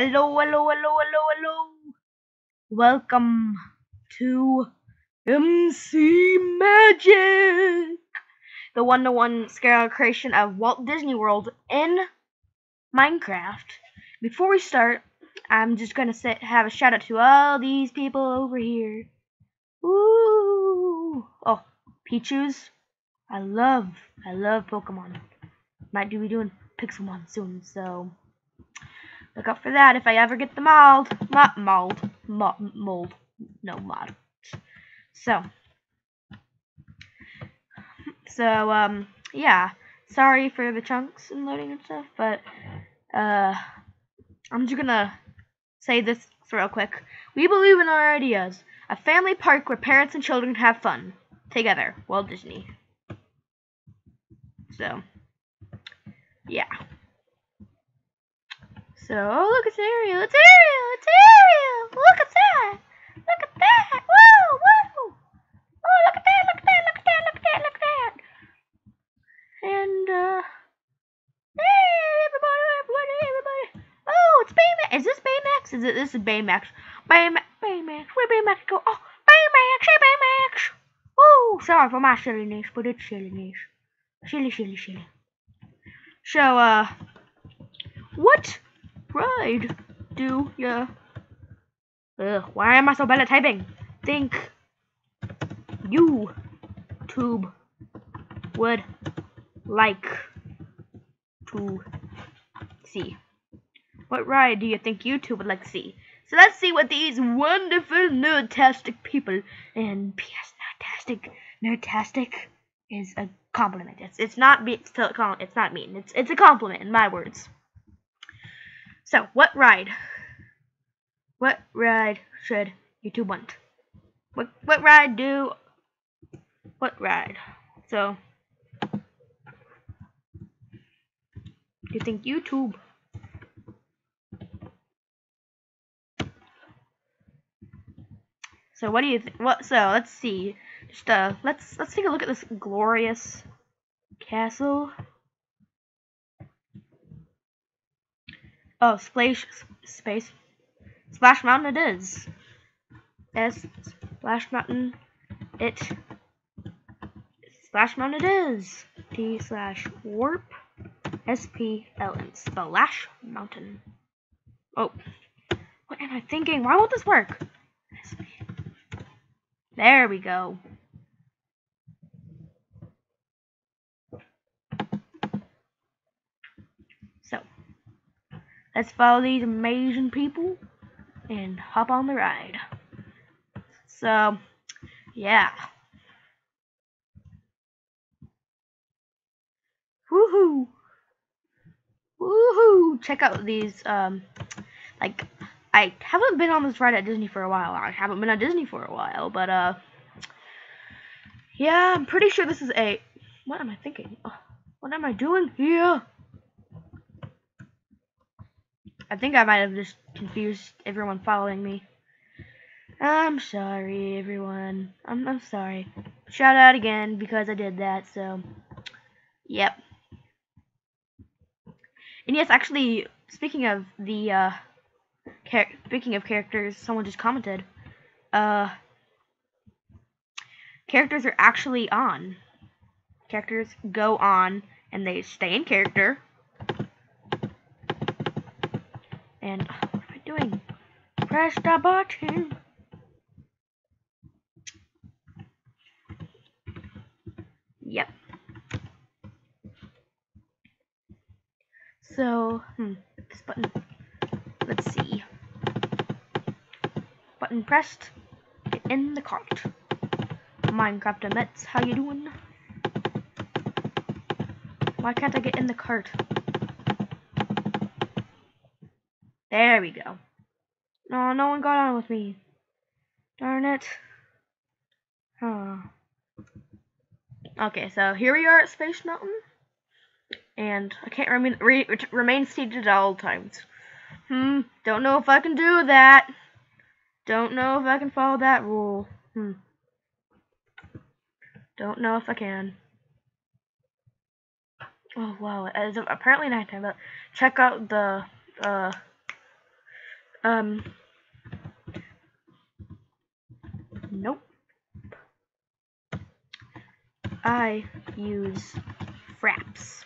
Hello, hello, hello, hello, hello. Welcome to MC Magic, the one-to-one scale creation of Walt Disney World in Minecraft. Before we start, I'm just gonna say, have a shout out to all these people over here. Ooh, oh, Pichu's. I love, I love Pokemon. Might do be doing Pixelmon soon, so look out for that if I ever get the mold, mo mold, mo mold, no mod. So, so um, yeah. Sorry for the chunks and loading and stuff, but uh, I'm just gonna say this real quick. We believe in our ideas. A family park where parents and children have fun together. Walt Disney. So, yeah. So, oh, look, it's Ariel. It's Ariel. It's Ariel. Look at that. Look at that. Whoa, whoa. Oh, look at that. Look at that. Look at that. Look at that. Look at that. And, uh, hey, everybody, everybody, everybody. Oh, it's Baymax. Is this Baymax? Is it? This is Baymax. Baymax. Baymax. Where Baymax go? Oh, Baymax. Hey, Baymax. Oh, sorry for my silliness, but it's silliness. Silly, silly, silly. So, uh, what ride do ya? Ugh, why am I so bad at typing? Think you tube would like to see? What ride do you think YouTube would like to see? So let's see what these wonderful nerdtastic people and PS nerdtastic nerdtastic is a compliment. It's it's not be it's, it's not mean. It's it's a compliment in my words. So what ride? What ride should YouTube want? What what ride do? What ride? So do you think YouTube So what do you think? What? So let's see. Just uh, let's let's take a look at this glorious castle. Oh, splash space, Splash Mountain. It is. S Splash Mountain. It. Splash Mountain. It is. T slash warp. S P L N. Splash Mountain. Oh, what am I thinking? Why won't this work? There we go. So, let's follow these amazing people and hop on the ride. So, yeah. Woohoo! Woohoo! Check out these, um, like, I haven't been on this ride at Disney for a while. I haven't been at Disney for a while, but uh, yeah, I'm pretty sure this is a. What am I thinking? Oh, what am I doing here? I think I might have just confused everyone following me. I'm sorry, everyone. I'm I'm sorry. Shout out again because I did that. So, yep. And yes, actually, speaking of the uh speaking of characters, someone just commented. Uh, characters are actually on. Characters go on and they stay in character. And what am I doing? Press the button. Yep. So, hmm, this button. Let's see button pressed, get in the cart. Minecraft emits, how you doing? Why can't I get in the cart? There we go. No, no one got on with me. Darn it. Huh. Okay, so here we are at Space Mountain. And I can't remain, re remain seated at all times. Hmm, don't know if I can do that. Don't know if I can follow that rule. Hmm. Don't know if I can. Oh wow, it's apparently nighttime, but check out the uh Um. Nope. I use Fraps.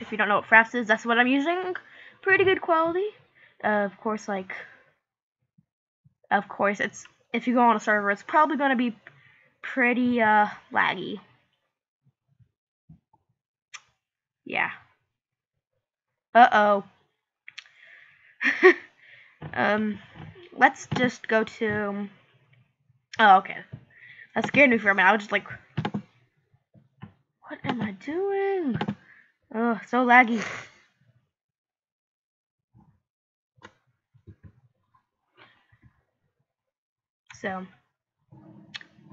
If you don't know what Fraps is, that's what I'm using. Pretty good quality. Uh, of course, like, of course, it's if you go on a server, it's probably going to be pretty uh laggy. Yeah. Uh oh. um, let's just go to. Oh, okay. That scared me for a minute. I was just like, what am I doing? Oh, so laggy. So,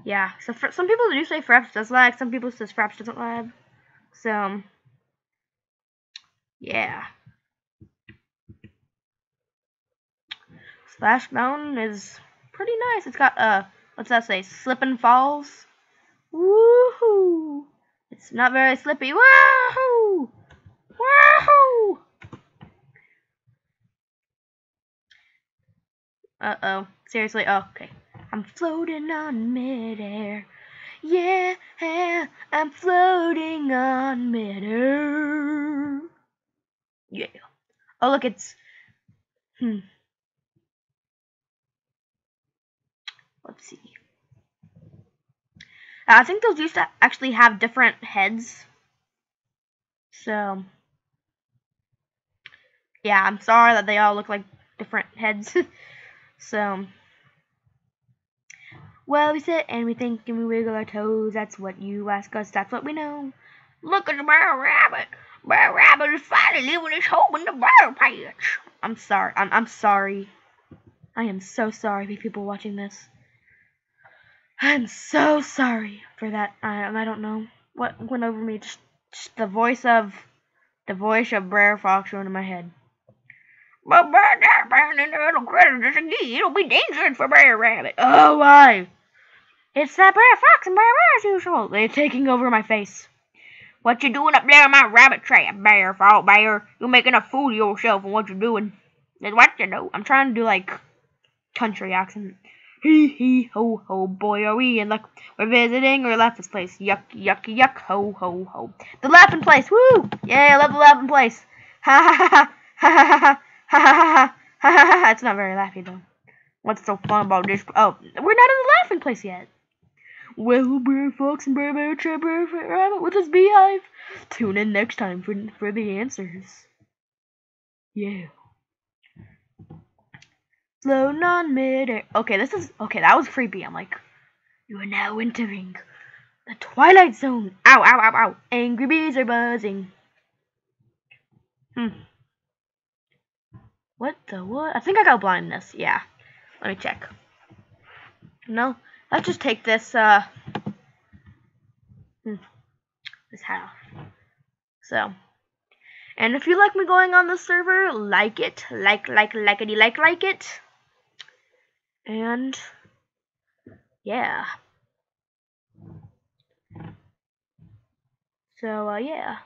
yeah. So for, some people do say Fraps does lag. Some people say Fraps doesn't lag. So, yeah. Splash Mountain is pretty nice. It's got, uh, what's that say? Slip and falls. Woohoo! It's not very slippy. Woohoo! Woohoo! Uh-oh. Seriously? Oh, okay. I'm floating on midair. Yeah, I'm floating on midair. Yeah. Oh, look, it's... Hmm. Let's see. Uh, I think those used to actually have different heads. So, yeah, I'm sorry that they all look like different heads. so, well, we sit and we think and we wiggle our toes. That's what you ask us. That's what we know. Look at the Brer Rabbit. Brer Rabbit is finally leaving his home in the briar patch. I'm sorry. I'm I'm sorry. I am so sorry for people watching this. I'm so sorry for that. I I don't know what went over me. Just, just the voice of the voice of Brer Fox went in my head. But Brer burn in the little critters again. It'll be dangerous for Brer Rabbit. Oh why? It's that Brer Fox and Brer Bear as usual. They're taking over my face. What you doing up there in my rabbit trap, Bear Fault Bear? You're making a fool of yourself and what you're doing. What you do. I'm trying to do like country accent. Hee hee ho ho, boy, are we in luck? We're visiting our laughing place. Yuck, yuck, yuck, ho ho ho. The laughing place, woo! Yeah, I love the laughing place. Ha ha ha ha ha ha ha ha ha ha ha. It's not very laughy though. What's so fun about this? Oh, we're not in the laughing place yet. Well, Brer Fox and Brer Bear Trap Brer Rabbit with his beehive. Tune in next time for for the answers. Yeah. Floating on midair. Okay, this is okay. That was creepy. I'm like, you are now entering the Twilight Zone. Ow, ow, ow, ow. Angry bees are buzzing. Hmm. What the what? I think I got blindness. Yeah. Let me check. No. Let's just take this uh hmm, this hat off. So. And if you like me going on the server, like it, like, like, likety, like, like it. And yeah. So uh, yeah.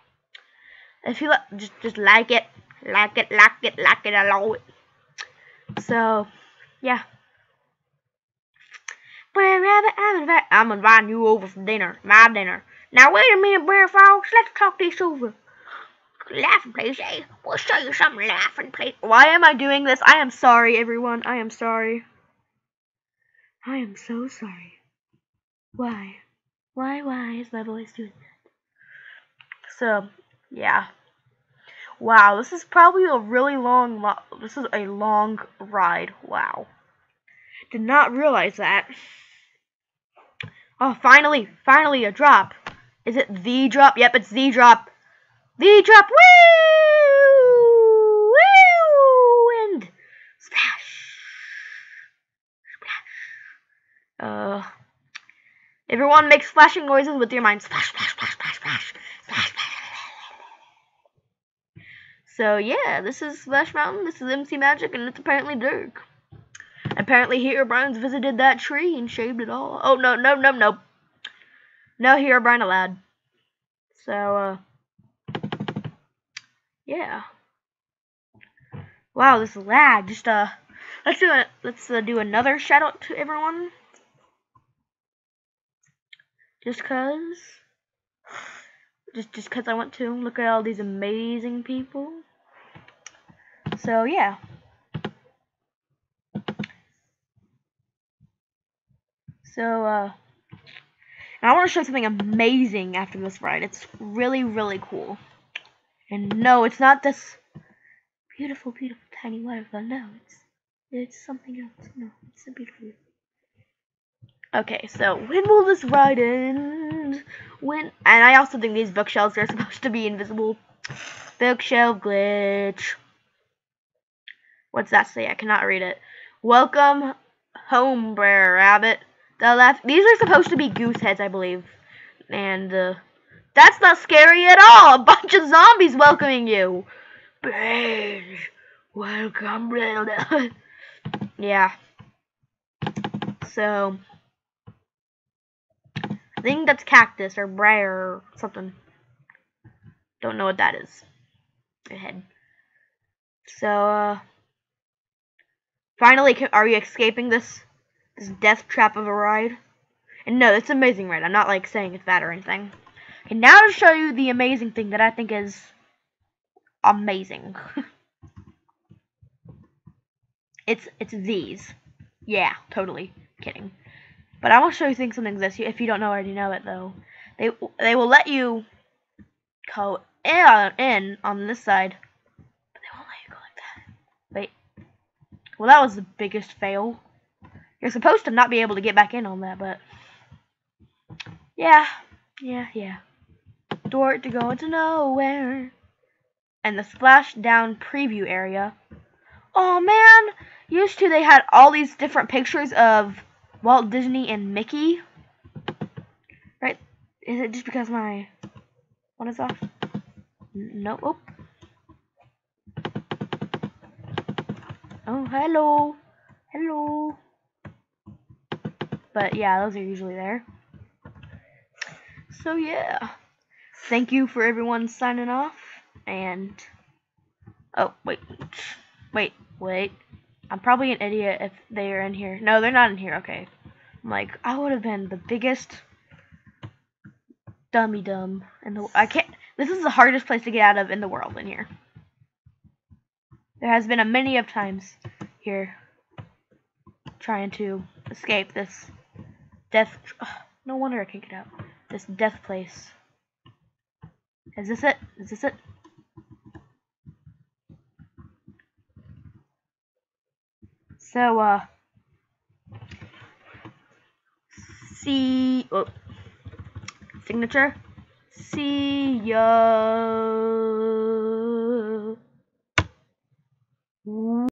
If you just just like it, like it, like it, like it, I love it. So yeah. Brer Rabbit, I'm inviting, I'm inviting you over for dinner, my dinner. Now wait a minute, Brer Fox, let's talk this over. Laughing place, eh? We'll show you some laughing place. Why am I doing this? I am sorry, everyone. I am sorry. I am so sorry. Why? Why, why is my voice doing that? So, yeah. Wow, this is probably a really long, lo this is a long ride. Wow. Did not realize that. Oh, finally, finally a drop. Is it the drop? Yep, it's the drop. The drop. Woo! And splash. Uh, everyone makes splashing noises with your mind. Splash, splash, splash, splash, splash, splash, splash. So yeah, this is Splash Mountain. This is MC Magic, and it's apparently dark. Apparently, Herobrine's visited that tree and shaved it all. Oh no, no, no, no. No Herobrine allowed. So uh, yeah. Wow, this lag. Just uh, let's do it. Let's uh, do another shout out to everyone. Just cause. Just just cause I want to look at all these amazing people. So yeah. So uh, I want to show something amazing after this ride. It's really really cool. And no, it's not this beautiful, beautiful tiny waterfall. No, it's it's something else. No, it's a beautiful. Okay, so when will this ride end? When? And I also think these bookshelves are supposed to be invisible. Bookshelf glitch. What's that say? I cannot read it. Welcome home, Brer Rabbit. The left. These are supposed to be goose heads, I believe. And uh, that's not scary at all. A bunch of zombies welcoming you. Beige. Welcome, yeah. So, I think that's cactus or briar or something. Don't know what that is. Ahead. So, uh, finally, are you escaping this this death trap of a ride? And no, it's amazing ride. I'm not like saying it's bad or anything. Okay, now to show you the amazing thing that I think is amazing. it's it's these. Yeah, totally kidding. But I will show you things something this if you don't know already know it though. They they will let you go in, in on this side, but they won't let you go like that. Wait. Well, that was the biggest fail. You're supposed to not be able to get back in on that, but yeah, yeah, yeah. Door to go into nowhere. And the splashdown preview area. Oh man, used to they had all these different pictures of Walt Disney and Mickey. Right? Is it just because my one is off? No. Oh. Oh, hello. Hello. But yeah, those are usually there. So yeah. Thank you for everyone signing off. And oh wait, wait, wait. I'm probably an idiot if they are in here. No, they're not in here. Okay. I'm like, I would have been the biggest dummy dumb in the. I can't. This is the hardest place to get out of in the world in here. There has been a many of times here trying to escape this death. Ugh, no wonder I can't get out. This death place. Is this it? Is this it? So, uh, C oh, signature, see ya.